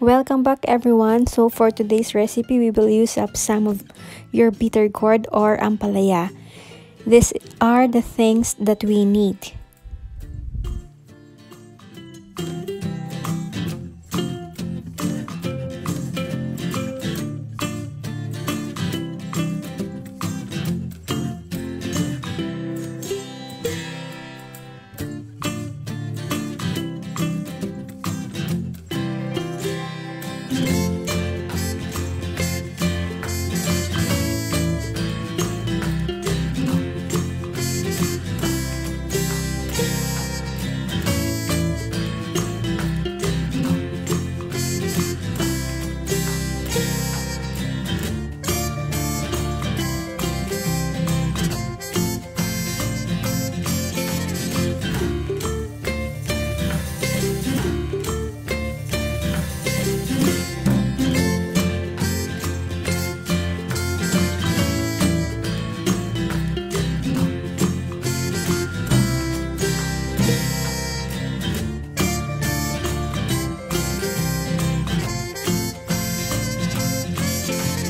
Welcome back everyone. So for today's recipe, we will use up some of your bitter gourd or ampalaya. These are the things that we need.